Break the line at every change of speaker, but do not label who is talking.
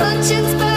conscience.